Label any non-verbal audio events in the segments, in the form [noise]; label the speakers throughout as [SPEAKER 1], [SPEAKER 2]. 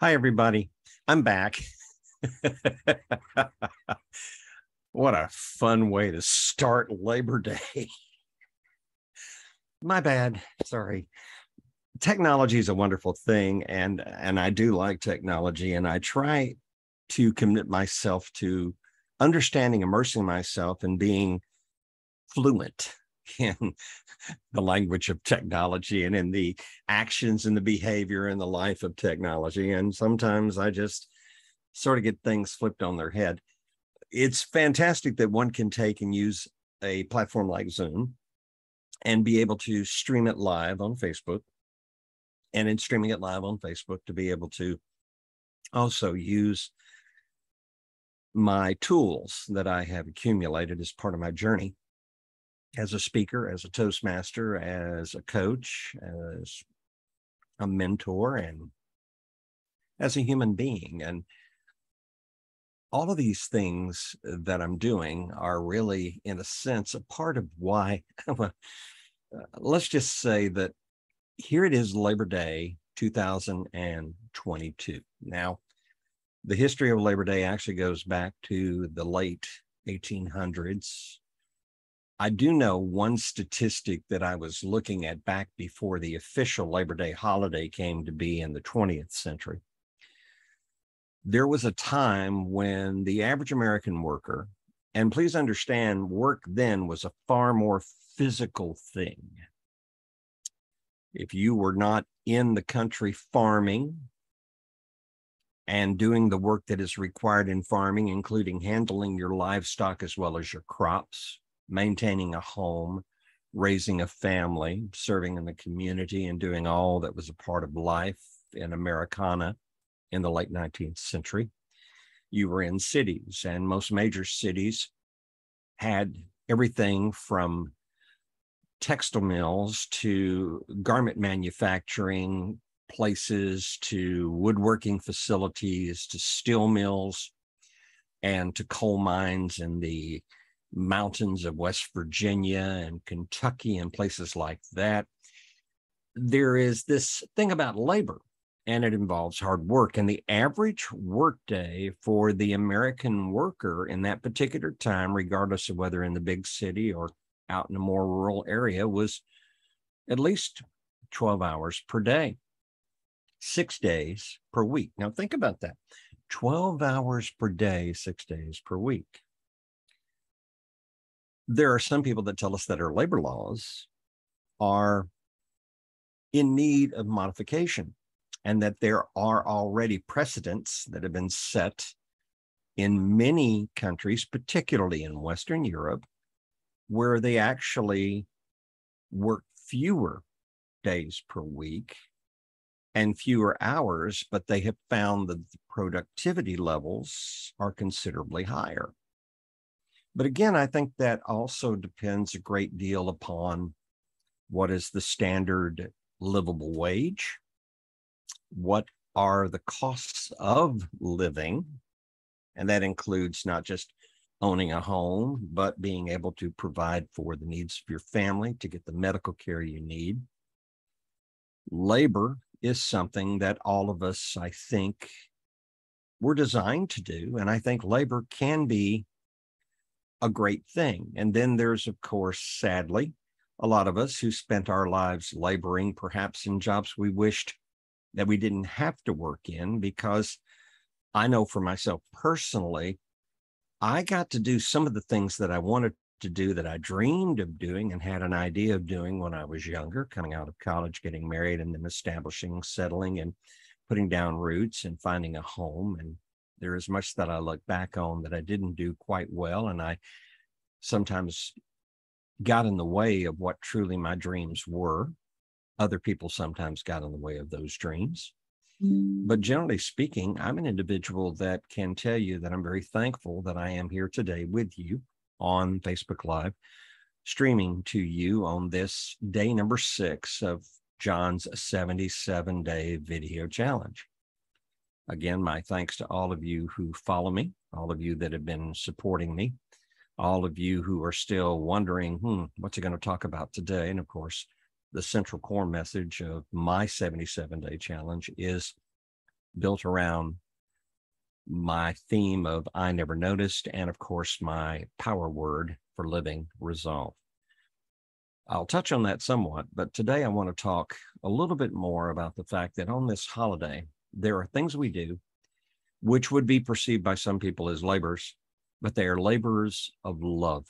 [SPEAKER 1] Hi, everybody. I'm back. [laughs] what a fun way to start Labor Day. My bad. Sorry. Technology is a wonderful thing, and and I do like technology, and I try to commit myself to understanding, immersing myself, and being fluent in [laughs] the language of technology and in the actions and the behavior and the life of technology. And sometimes I just sort of get things flipped on their head. It's fantastic that one can take and use a platform like Zoom and be able to stream it live on Facebook. And in streaming it live on Facebook, to be able to also use my tools that I have accumulated as part of my journey as a speaker, as a Toastmaster, as a coach, as a mentor, and as a human being. And all of these things that I'm doing are really, in a sense, a part of why. [laughs] Uh, let's just say that here it is, Labor Day 2022. Now, the history of Labor Day actually goes back to the late 1800s, I do know one statistic that I was looking at back before the official Labor Day holiday came to be in the 20th century. There was a time when the average American worker, and please understand, work then was a far more physical thing. If you were not in the country farming and doing the work that is required in farming, including handling your livestock as well as your crops, maintaining a home, raising a family, serving in the community, and doing all that was a part of life in Americana in the late 19th century. You were in cities, and most major cities had everything from textile mills to garment manufacturing places to woodworking facilities to steel mills and to coal mines in the mountains of West Virginia and Kentucky and places like that. There is this thing about labor, and it involves hard work. And the average workday for the American worker in that particular time, regardless of whether in the big city or out in a more rural area, was at least 12 hours per day, six days per week. Now, think about that 12 hours per day, six days per week there are some people that tell us that our labor laws are in need of modification and that there are already precedents that have been set in many countries, particularly in Western Europe, where they actually work fewer days per week and fewer hours, but they have found that the productivity levels are considerably higher. But again, I think that also depends a great deal upon what is the standard livable wage, what are the costs of living, and that includes not just owning a home, but being able to provide for the needs of your family to get the medical care you need. Labor is something that all of us, I think, we're designed to do. And I think labor can be a great thing. And then there's, of course, sadly, a lot of us who spent our lives laboring, perhaps in jobs we wished that we didn't have to work in, because I know for myself personally, I got to do some of the things that I wanted to do that I dreamed of doing and had an idea of doing when I was younger, coming out of college, getting married, and then establishing, settling, and putting down roots and finding a home and there is much that I look back on that I didn't do quite well. And I sometimes got in the way of what truly my dreams were. Other people sometimes got in the way of those dreams. Mm. But generally speaking, I'm an individual that can tell you that I'm very thankful that I am here today with you on Facebook Live, streaming to you on this day number six of John's 77 day video challenge. Again, my thanks to all of you who follow me, all of you that have been supporting me, all of you who are still wondering, hmm, what's he going to talk about today? And of course, the central core message of my 77 day challenge is built around my theme of I never noticed, and of course, my power word for living resolve. I'll touch on that somewhat, but today I want to talk a little bit more about the fact that on this holiday, there are things we do which would be perceived by some people as labors, but they are labors of love.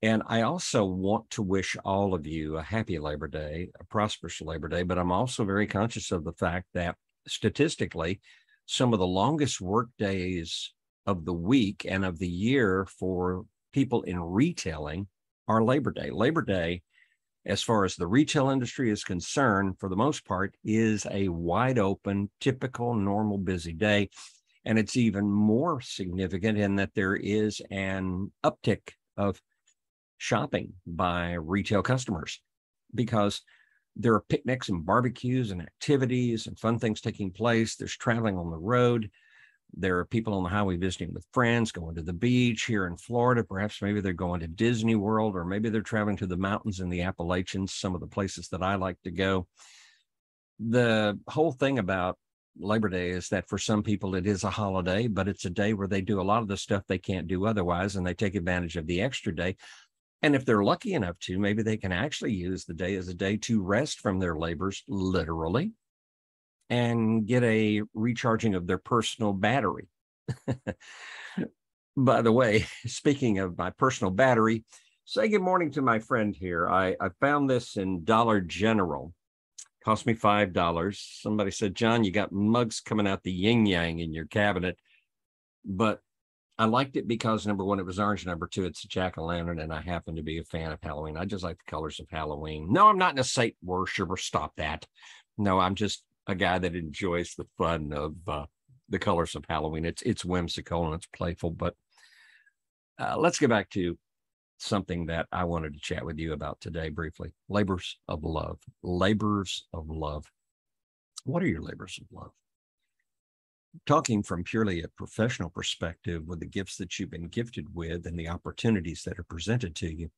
[SPEAKER 1] And I also want to wish all of you a happy Labor Day, a prosperous Labor Day, but I'm also very conscious of the fact that statistically, some of the longest work days of the week and of the year for people in retailing are Labor Day. Labor Day, as far as the retail industry is concerned, for the most part, is a wide open, typical, normal, busy day. And it's even more significant in that there is an uptick of shopping by retail customers because there are picnics and barbecues and activities and fun things taking place. There's traveling on the road. There are people on the highway visiting with friends, going to the beach here in Florida. Perhaps maybe they're going to Disney World, or maybe they're traveling to the mountains in the Appalachians, some of the places that I like to go. The whole thing about Labor Day is that for some people it is a holiday, but it's a day where they do a lot of the stuff they can't do otherwise, and they take advantage of the extra day. And if they're lucky enough to, maybe they can actually use the day as a day to rest from their labors, literally, and get a recharging of their personal battery. [laughs] By the way, [laughs] speaking of my personal battery, say good morning to my friend here. I, I found this in Dollar General. Cost me five dollars. Somebody said, John, you got mugs coming out the yin yang in your cabinet. But I liked it because number one, it was orange. Number two, it's a jack o' lantern, and I happen to be a fan of Halloween. I just like the colors of Halloween. No, I'm not in a Satan worshiper. Stop that. No, I'm just a guy that enjoys the fun of uh, the colors of Halloween. It's it's whimsical and it's playful. But uh, let's get back to something that I wanted to chat with you about today briefly. Labors of love. Labors of love. What are your labors of love? talking from purely a professional perspective with the gifts that you've been gifted with and the opportunities that are presented to you,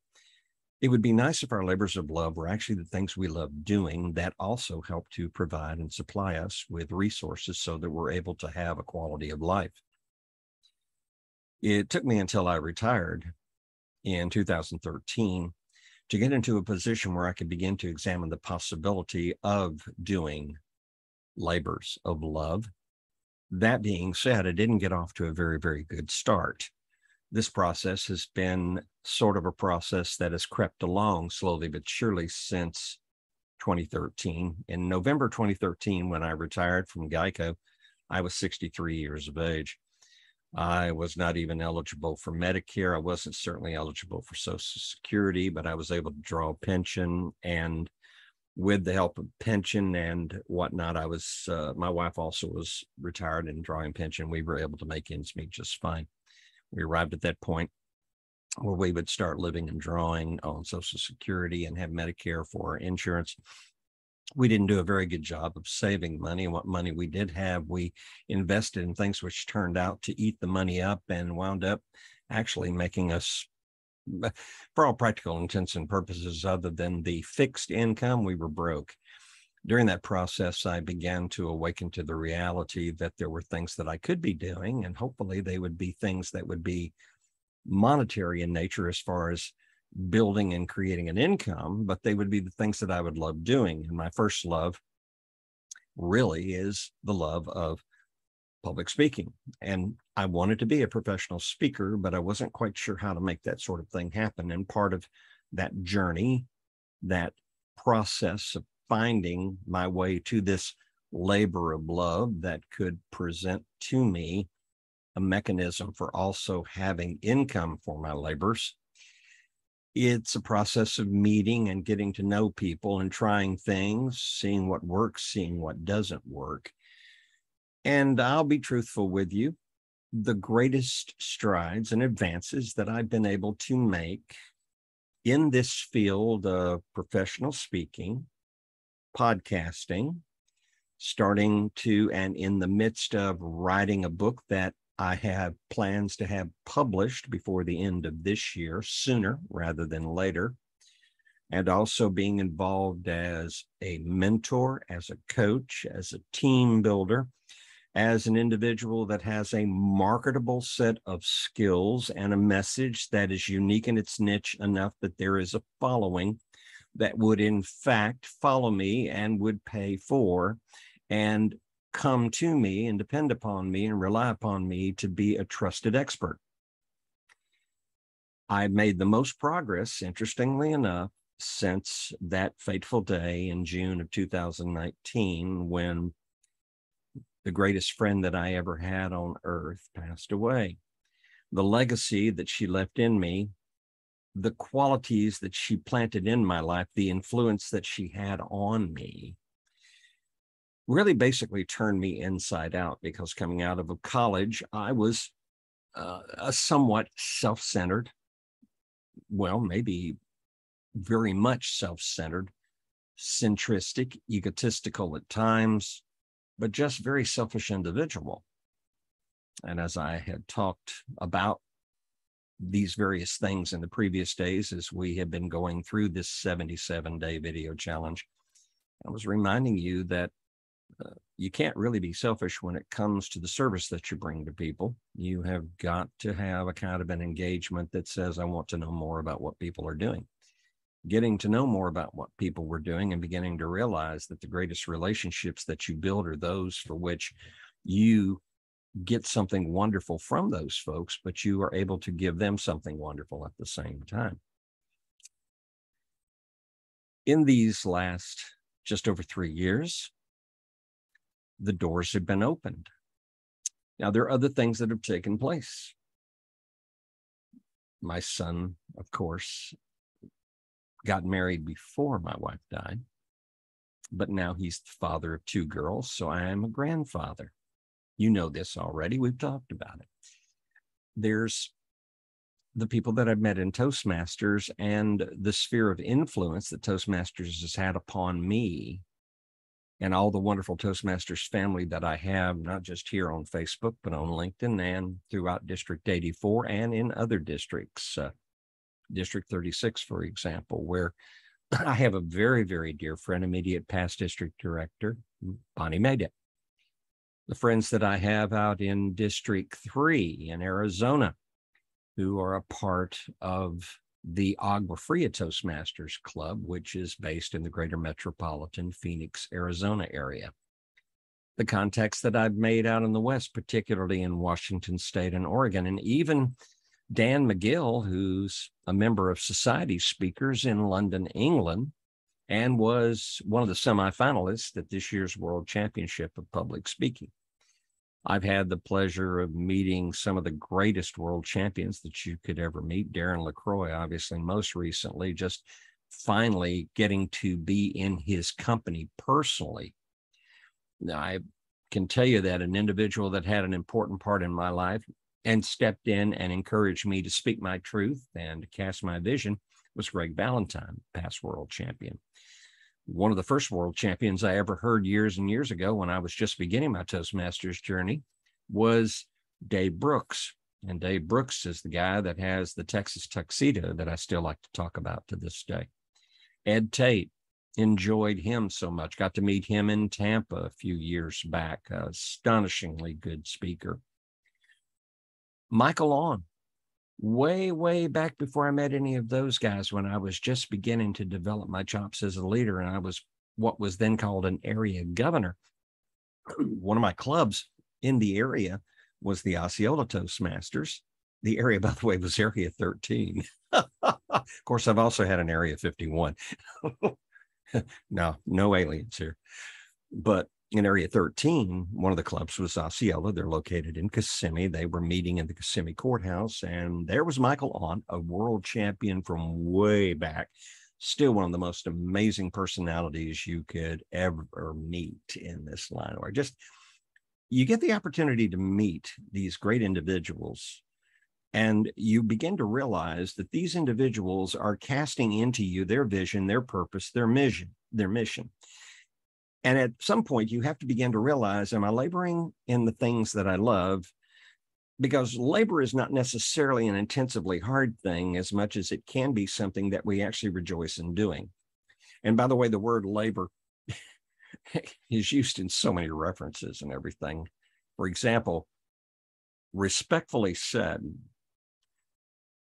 [SPEAKER 1] it would be nice if our labors of love were actually the things we love doing that also help to provide and supply us with resources so that we're able to have a quality of life. It took me until I retired in 2013 to get into a position where I could begin to examine the possibility of doing labors of love that being said, I didn't get off to a very, very good start. This process has been sort of a process that has crept along slowly but surely since 2013. In November 2013, when I retired from Geico, I was 63 years of age. I was not even eligible for Medicare. I wasn't certainly eligible for Social Security, but I was able to draw a pension and with the help of pension and whatnot, I was, uh, my wife also was retired and drawing pension. We were able to make ends meet just fine. We arrived at that point where we would start living and drawing on Social Security and have Medicare for insurance. We didn't do a very good job of saving money. And what money we did have, we invested in things which turned out to eat the money up and wound up actually making us for all practical intents and purposes, other than the fixed income, we were broke. During that process, I began to awaken to the reality that there were things that I could be doing, and hopefully they would be things that would be monetary in nature as far as building and creating an income, but they would be the things that I would love doing. And my first love really is the love of public speaking. And I wanted to be a professional speaker, but I wasn't quite sure how to make that sort of thing happen. And part of that journey, that process of finding my way to this labor of love that could present to me a mechanism for also having income for my labors. It's a process of meeting and getting to know people and trying things, seeing what works, seeing what doesn't work. And I'll be truthful with you. The greatest strides and advances that I've been able to make in this field of professional speaking, podcasting, starting to and in the midst of writing a book that I have plans to have published before the end of this year, sooner rather than later. and also being involved as a mentor, as a coach, as a team builder, as an individual that has a marketable set of skills and a message that is unique in its niche enough that there is a following that would, in fact, follow me and would pay for and come to me and depend upon me and rely upon me to be a trusted expert. I made the most progress, interestingly enough, since that fateful day in June of 2019 when the greatest friend that I ever had on earth passed away. The legacy that she left in me, the qualities that she planted in my life, the influence that she had on me, really basically turned me inside out because coming out of a college, I was uh, a somewhat self centered, well, maybe very much self centered, centristic, egotistical at times, but just very selfish individual. And as I had talked about these various things in the previous days, as we have been going through this 77 day video challenge, I was reminding you that uh, you can't really be selfish when it comes to the service that you bring to people. You have got to have a kind of an engagement that says, I want to know more about what people are doing getting to know more about what people were doing and beginning to realize that the greatest relationships that you build are those for which you get something wonderful from those folks, but you are able to give them something wonderful at the same time. In these last just over three years, the doors have been opened. Now, there are other things that have taken place. My son, of course, got married before my wife died, but now he's the father of two girls. So I am a grandfather. You know this already. We've talked about it. There's the people that I've met in Toastmasters and the sphere of influence that Toastmasters has had upon me and all the wonderful Toastmasters family that I have, not just here on Facebook, but on LinkedIn and throughout District 84 and in other districts. Uh, District 36, for example, where [clears throat] I have a very, very dear friend, immediate past district director, Bonnie Mayday. The friends that I have out in District 3 in Arizona, who are a part of the Agua Fria Toastmasters Club, which is based in the greater metropolitan Phoenix, Arizona area. The contacts that I've made out in the West, particularly in Washington State and Oregon, and even Dan McGill, who's a member of Society Speakers in London, England, and was one of the semifinalists at this year's World Championship of Public Speaking. I've had the pleasure of meeting some of the greatest world champions that you could ever meet. Darren LaCroix, obviously, most recently, just finally getting to be in his company personally. Now, I can tell you that an individual that had an important part in my life and stepped in and encouraged me to speak my truth and to cast my vision was Craig Valentine, past world champion. One of the first world champions I ever heard years and years ago when I was just beginning my Toastmasters journey was Dave Brooks. And Dave Brooks is the guy that has the Texas tuxedo that I still like to talk about to this day. Ed Tate, enjoyed him so much. Got to meet him in Tampa a few years back. Astonishingly good speaker. Michael Aun, way, way back before I met any of those guys when I was just beginning to develop my chops as a leader. And I was what was then called an area governor. [clears throat] One of my clubs in the area was the Osceola Toastmasters. The area, [laughs] by the way, was Area 13. [laughs] of course, I've also had an Area 51. [laughs] no, no aliens here. But in Area 13, one of the clubs was uh, Osceola. They're located in Kissimmee. They were meeting in the Kissimmee courthouse, and there was Michael Aun, a world champion from way back. Still one of the most amazing personalities you could ever meet in this line. Or just you get the opportunity to meet these great individuals and you begin to realize that these individuals are casting into you their vision, their purpose, their mission, their mission. And at some point, you have to begin to realize Am I laboring in the things that I love? because labor is not necessarily an intensively hard thing as much as it can be something that we actually rejoice in doing. And by the way, the word labor [laughs] is used in so many references and everything. For example, respectfully said,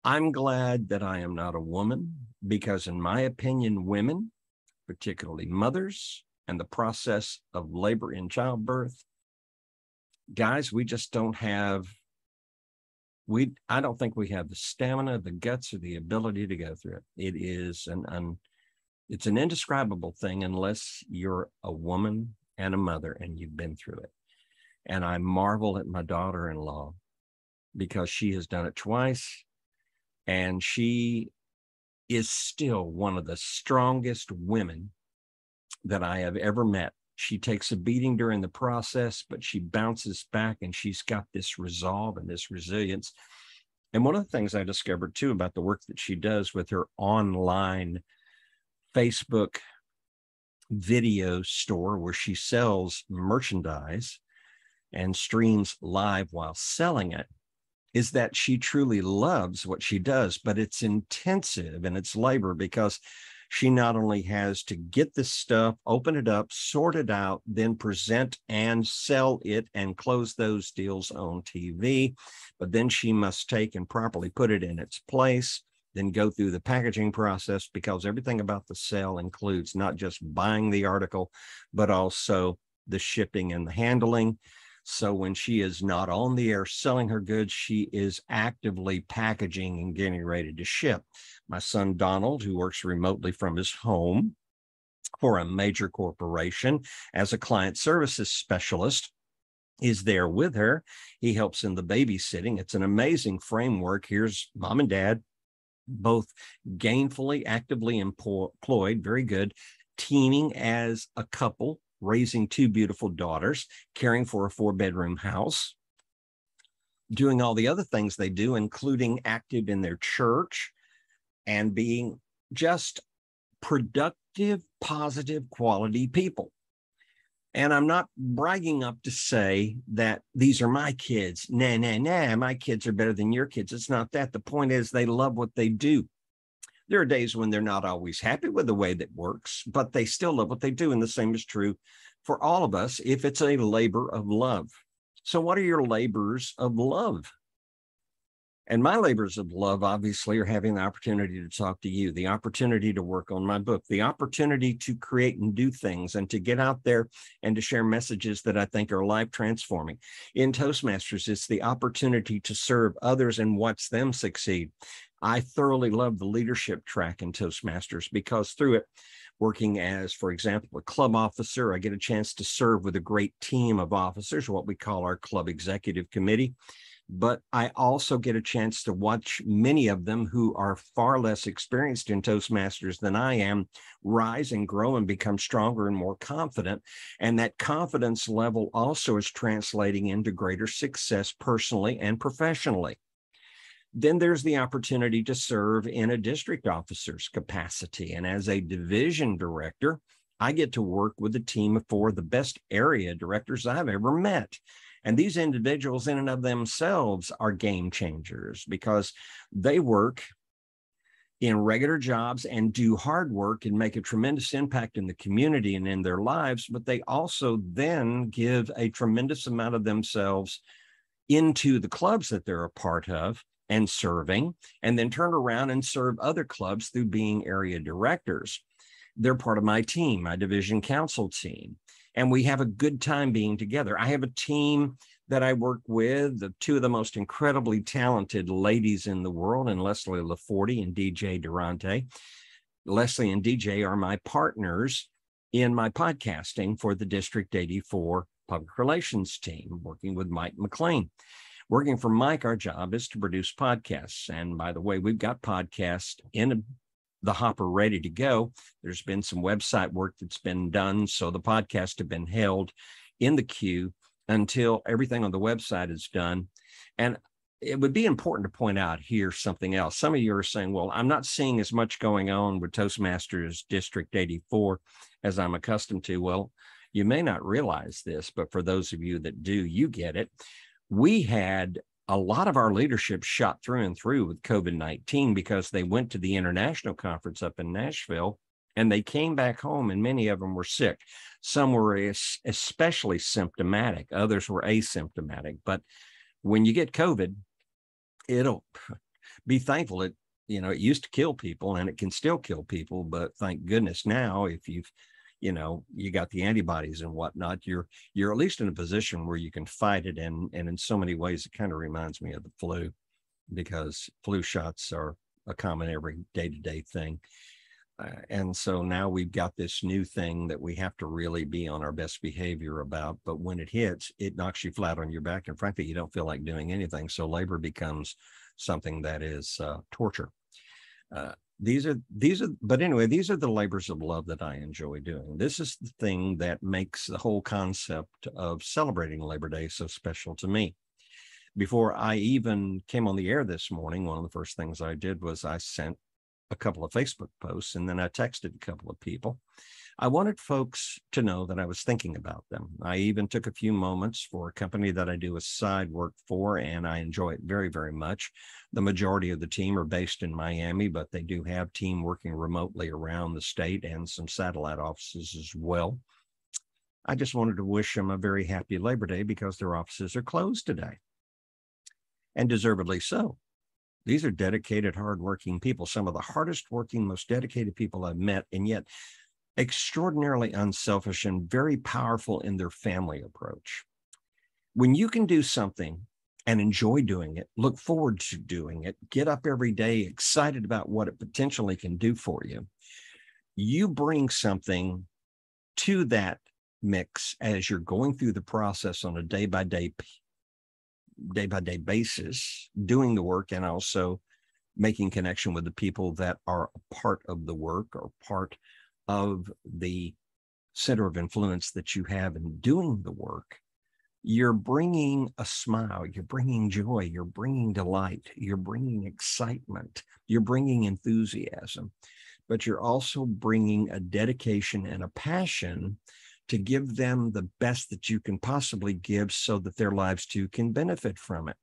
[SPEAKER 1] I'm glad that I am not a woman because, in my opinion, women, particularly mothers, and the process of labor in childbirth, guys, we just don't have we I don't think we have the stamina, the guts, or the ability to go through it. It is an un, it's an indescribable thing unless you're a woman and a mother and you've been through it. And I marvel at my daughter-in-law because she has done it twice and she is still one of the strongest women that I have ever met she takes a beating during the process, but she bounces back and she's got this resolve and this resilience. And one of the things I discovered too about the work that she does with her online Facebook video store where she sells merchandise and streams live while selling it is that she truly loves what she does, but it's intensive and it's labor because she not only has to get this stuff, open it up, sort it out, then present and sell it and close those deals on TV. But then she must take and properly put it in its place, then go through the packaging process because everything about the sale includes not just buying the article, but also the shipping and the handling. So when she is not on the air selling her goods, she is actively packaging and getting ready to ship. My son Donald, who works remotely from his home for a major corporation as a client services specialist, is there with her. He helps in the babysitting. It's an amazing framework. Here's mom and dad, both gainfully, actively employed, very good, teaming as a couple raising two beautiful daughters, caring for a four bedroom house, doing all the other things they do, including active in their church and being just productive, positive, quality people. And I'm not bragging up to say that these are my kids. Nah, nah, nah, my kids are better than your kids. It's not that. The point is, they love what they do. There are days when they're not always happy with the way that works, but they still love what they do. And the same is true for all of us if it's a labor of love. So, what are your labors of love? And my labors of love, obviously, are having the opportunity to talk to you, the opportunity to work on my book, the opportunity to create and do things and to get out there and to share messages that I think are life transforming. In Toastmasters, it's the opportunity to serve others and watch them succeed. I thoroughly love the leadership track in Toastmasters because through it, working as, for example, a club officer, I get a chance to serve with a great team of officers, what we call our club executive committee. But I also get a chance to watch many of them who are far less experienced in Toastmasters than I am rise and grow and become stronger and more confident. And that confidence level also is translating into greater success personally and professionally. Then there's the opportunity to serve in a district officer's capacity. And as a division director, I get to work with a team of four of the best area directors I've ever met. And these individuals, in and of themselves, are game changers because they work in regular jobs and do hard work and make a tremendous impact in the community and in their lives. But they also then give a tremendous amount of themselves into the clubs that they're a part of and serving, and then turn around and serve other clubs through being area directors. They're part of my team, my division council team, and we have a good time being together. I have a team that I work with, the two of the most incredibly talented ladies in the world, and Leslie LaForte and DJ Durante. Leslie and DJ are my partners in my podcasting for the District 84 public relations team, working with Mike McLean. Working for Mike, our job is to produce podcasts. And by the way, we've got podcasts in the hopper ready to go. There's been some website work that's been done. So the podcasts have been held in the queue until everything on the website is done. And it would be important to point out here something else. Some of you are saying, well, I'm not seeing as much going on with Toastmasters District 84 as I'm accustomed to. Well, you may not realize this, but for those of you that do, you get it we had a lot of our leadership shot through and through with COVID 19 because they went to the international conference up in Nashville and they came back home and many of them were sick. Some were especially symptomatic, others were asymptomatic. But when you get COVID, it'll [laughs] be thankful it, you know, it used to kill people and it can still kill people. But thank goodness now, if you've you know you got the antibodies and whatnot you're you're at least in a position where you can fight it and and in so many ways it kind of reminds me of the flu because flu shots are a common every day to day thing. Uh, and so now we've got this new thing that we have to really be on our best behavior about but when it hits it knocks you flat on your back and frankly you don't feel like doing anything so labor becomes something that is uh, torture. Uh, these are these are but anyway these are the labors of love that i enjoy doing. This is the thing that makes the whole concept of celebrating labor day so special to me. Before i even came on the air this morning one of the first things i did was i sent a couple of facebook posts and then i texted a couple of people I wanted folks to know that I was thinking about them. I even took a few moments for a company that I do a side work for, and I enjoy it very, very much. The majority of the team are based in Miami, but they do have team working remotely around the state and some satellite offices as well. I just wanted to wish them a very happy Labor Day because their offices are closed today, and deservedly so. These are dedicated, hardworking people, some of the hardest working, most dedicated people I've met. And yet, extraordinarily unselfish and very powerful in their family approach. When you can do something and enjoy doing it, look forward to doing it, get up every day excited about what it potentially can do for you, you bring something to that mix as you're going through the process on a day by day day by day basis doing the work and also making connection with the people that are a part of the work or part of the center of influence that you have in doing the work, you're bringing a smile, you're bringing joy, you're bringing delight, you're bringing excitement, you're bringing enthusiasm, but you're also bringing a dedication and a passion to give them the best that you can possibly give so that their lives too can benefit from it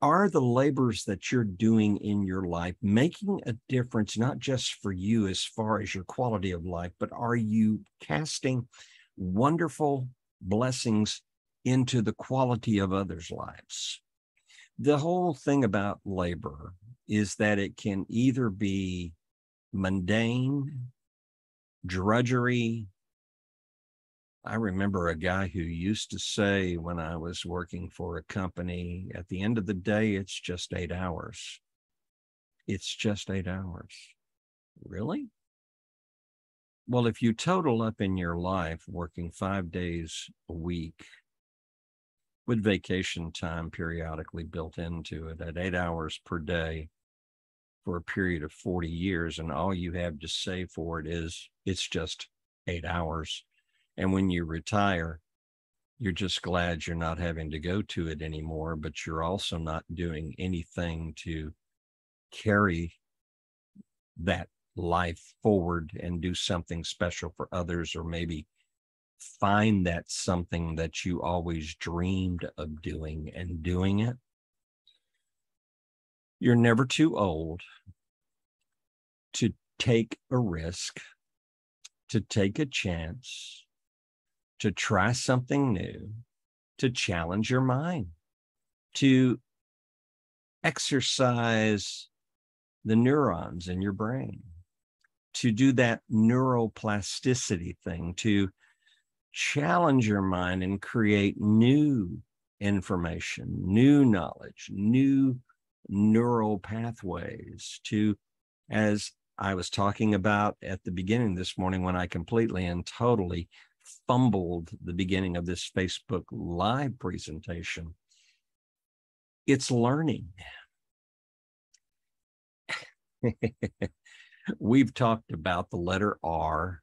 [SPEAKER 1] are the labors that you're doing in your life making a difference, not just for you as far as your quality of life, but are you casting wonderful blessings into the quality of others' lives? The whole thing about labor is that it can either be mundane, drudgery, I remember a guy who used to say when I was working for a company, at the end of the day, it's just eight hours. It's just eight hours. Really? Well, if you total up in your life working five days a week with vacation time periodically built into it at eight hours per day for a period of 40 years, and all you have to say for it is it's just eight hours and when you retire, you're just glad you're not having to go to it anymore, but you're also not doing anything to carry that life forward and do something special for others, or maybe find that something that you always dreamed of doing and doing it. You're never too old to take a risk, to take a chance, to try something new, to challenge your mind, to exercise the neurons in your brain, to do that neuroplasticity thing, to challenge your mind and create new information, new knowledge, new neural pathways to, as I was talking about at the beginning this morning when I completely and totally fumbled the beginning of this Facebook live presentation. It's learning. [laughs] We've talked about the letter R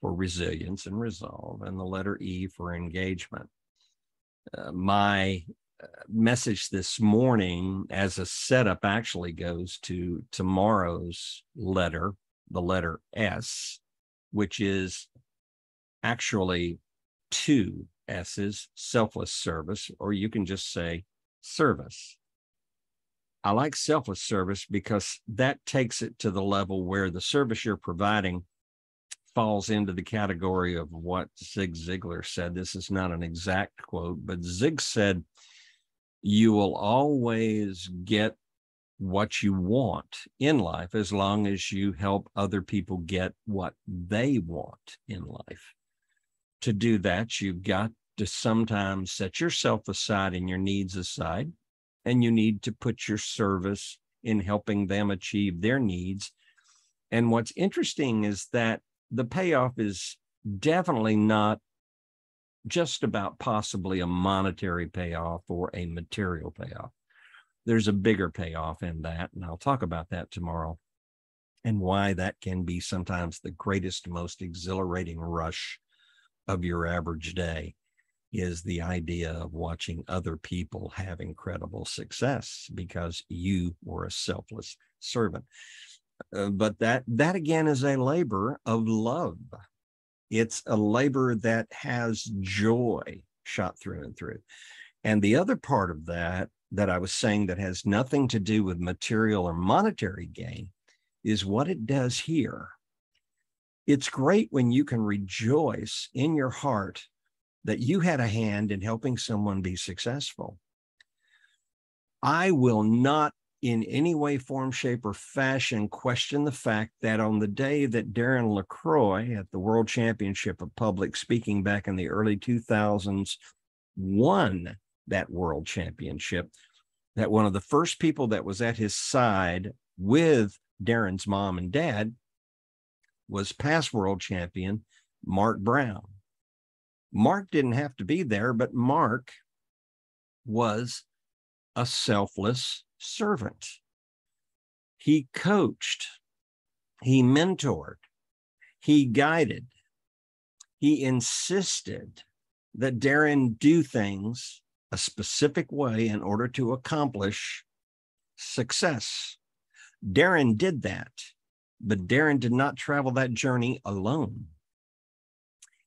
[SPEAKER 1] for resilience and resolve, and the letter E for engagement. Uh, my uh, message this morning, as a setup, actually goes to tomorrow's letter, the letter S, which is actually two S's selfless service, or you can just say service. I like selfless service because that takes it to the level where the service you're providing falls into the category of what Zig Ziglar said. This is not an exact quote, but Zig said, You will always get what you want in life as long as you help other people get what they want in life. To do that, you've got to sometimes set yourself aside and your needs aside, and you need to put your service in helping them achieve their needs. And what's interesting is that the payoff is definitely not just about possibly a monetary payoff or a material payoff. There's a bigger payoff in that. And I'll talk about that tomorrow and why that can be sometimes the greatest, most exhilarating rush of your average day is the idea of watching other people have incredible success because you were a selfless servant. Uh, but that that again is a labor of love. It's a labor that has joy shot through and through. And the other part of that that I was saying that has nothing to do with material or monetary gain is what it does here. It's great when you can rejoice in your heart that you had a hand in helping someone be successful. I will not in any way, form, shape, or fashion question the fact that on the day that Darren LaCroix at the World Championship of Public Speaking back in the early 2000s won that World Championship, that one of the first people that was at his side with Darren's mom and dad was past world champion Mark Brown. Mark didn't have to be there, but Mark was a selfless servant. He coached, he mentored, he guided, he insisted that Darren do things a specific way in order to accomplish success. Darren did that, but Darren did not travel that journey alone.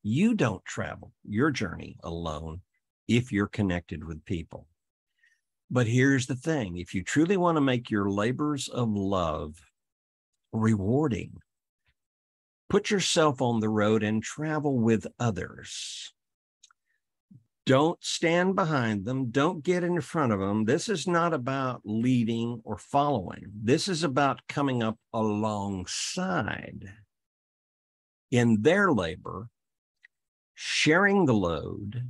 [SPEAKER 1] You don't travel your journey alone if you're connected with people. But here's the thing if you truly want to make your labors of love rewarding, put yourself on the road and travel with others. Don't stand behind them. Don't get in front of them. This is not about leading or following. This is about coming up alongside in their labor, sharing the load,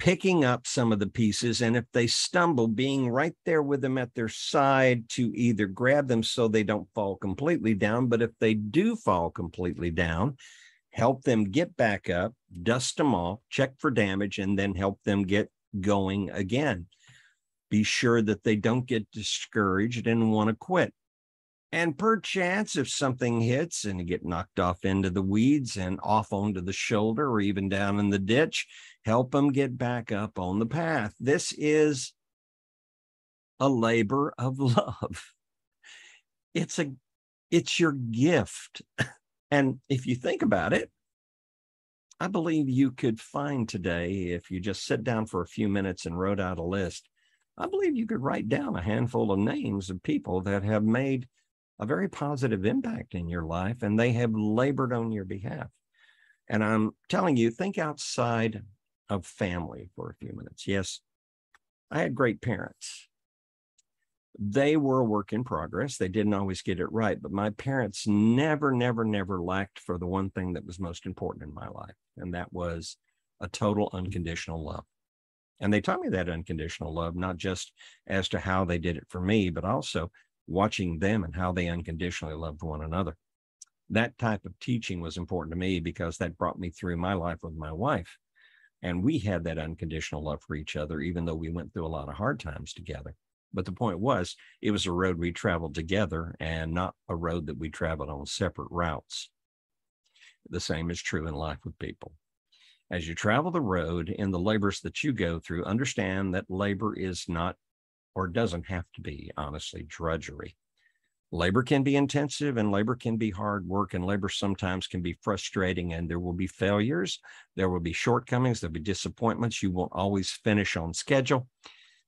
[SPEAKER 1] picking up some of the pieces. And if they stumble, being right there with them at their side to either grab them so they don't fall completely down. But if they do fall completely down, help them get back up, dust them off, check for damage, and then help them get going again. Be sure that they don't get discouraged and want to quit. And perchance, if something hits and you get knocked off into the weeds and off onto the shoulder or even down in the ditch, help them get back up on the path. This is a labor of [laughs] love. It's a it's your gift. And if you think about it, I believe you could find today, if you just sit down for a few minutes and wrote out a list, I believe you could write down a handful of names of people that have made a very positive impact in your life and they have labored on your behalf. And I'm telling you, think outside of family for a few minutes. Yes, I had great parents. They were a work in progress. They didn't always get it right, but my parents never, never, never lacked for the one thing that was most important in my life, and that was a total unconditional love. And they taught me that unconditional love, not just as to how they did it for me, but also watching them and how they unconditionally loved one another. That type of teaching was important to me because that brought me through my life with my wife. And we had that unconditional love for each other, even though we went through a lot of hard times together. But the point was, it was a road we traveled together and not a road that we traveled on separate routes. The same is true in life with people. As you travel the road in the labors that you go through, understand that labor is not or doesn't have to be, honestly, drudgery. Labor can be intensive and labor can be hard work, and labor sometimes can be frustrating, and there will be failures. There will be shortcomings. There'll be disappointments. You won't always finish on schedule.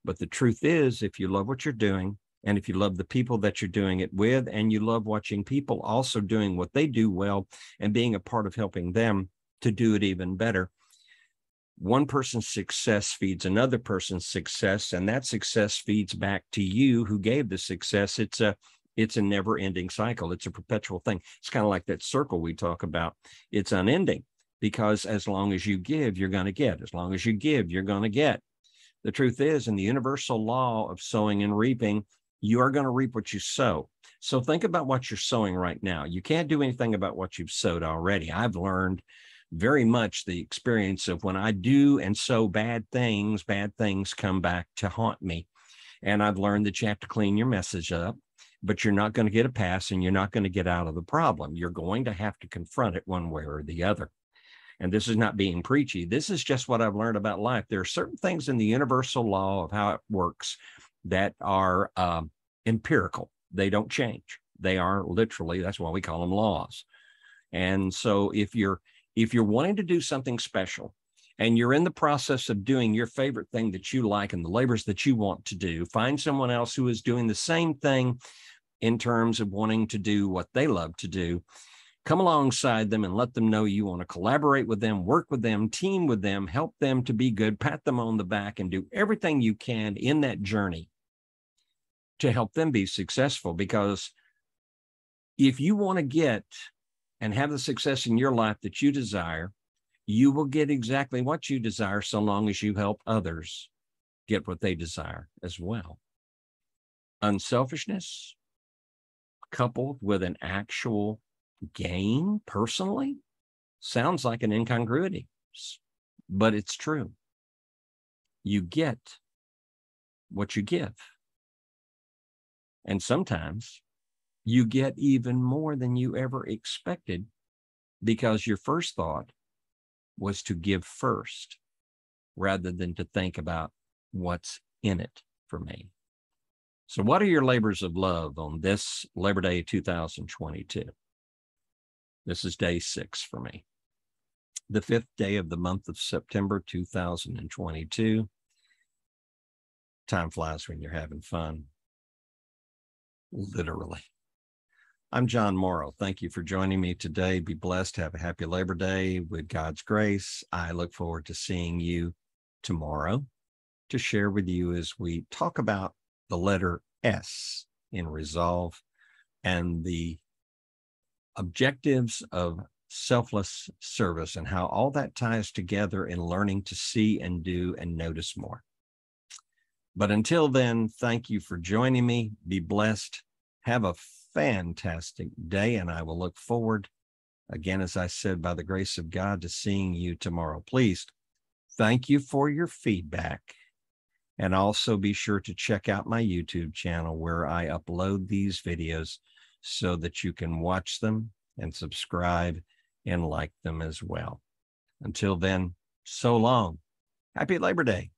[SPEAKER 1] But the truth is, if you love what you're doing, and if you love the people that you're doing it with, and you love watching people also doing what they do well and being a part of helping them to do it even better, one person's success feeds another person's success, and that success feeds back to you who gave the success. It's a it's a never ending cycle. It's a perpetual thing. It's kind of like that circle we talk about. It's unending because as long as you give, you're going to get. As long as you give, you're going to get. The truth is, in the universal law of sowing and reaping, you are going to reap what you sow. So think about what you're sowing right now. You can't do anything about what you've sowed already. I've learned very much the experience of when I do and sow bad things, bad things come back to haunt me. And I've learned that you have to clean your message up, but you're not going to get a pass and you're not going to get out of the problem. You're going to have to confront it one way or the other. And this is not being preachy. This is just what I've learned about life. There are certain things in the universal law of how it works that are um, empirical. They don't change. They are literally, that's why we call them laws. And so if you're if you're wanting to do something special and you're in the process of doing your favorite thing that you like and the labors that you want to do, find someone else who is doing the same thing in terms of wanting to do what they love to do. Come alongside them and let them know you want to collaborate with them, work with them, team with them, help them to be good, pat them on the back, and do everything you can in that journey to help them be successful. Because if you want to get and have the success in your life that you desire, you will get exactly what you desire so long as you help others get what they desire as well. Unselfishness coupled with an actual gain personally sounds like an incongruity, but it's true. You get what you give. And sometimes you get even more than you ever expected because your first thought was to give first rather than to think about what's in it for me. So, what are your labors of love on this Labor Day 2022? This is day six for me. The fifth day of the month of September 2022. Time flies when you're having fun. Literally. I'm John Morrow. Thank you for joining me today. Be blessed. Have a happy Labor Day with God's grace. I look forward to seeing you tomorrow to share with you as we talk about the letter S in resolve and the objectives of selfless service and how all that ties together in learning to see and do and notice more. But until then, thank you for joining me. Be blessed. Have a fantastic day, and I will look forward, again, as I said, by the grace of God, to seeing you tomorrow. Please thank you for your feedback. And also be sure to check out my YouTube channel where I upload these videos so that you can watch them and subscribe and like them as well. Until then, so long. Happy Labor Day.